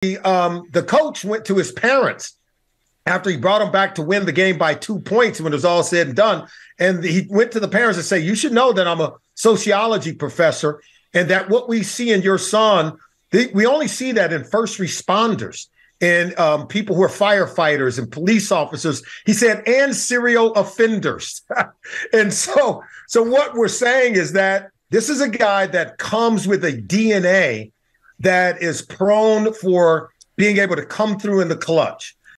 the um, the coach went to his parents after he brought him back to win the game by two points when it was all said and done. And he went to the parents and say, "You should know that I'm a sociology professor, and that what we see in your son, we only see that in first responders." and um, people who are firefighters and police officers. He said, and serial offenders. and so, so what we're saying is that this is a guy that comes with a DNA that is prone for being able to come through in the clutch.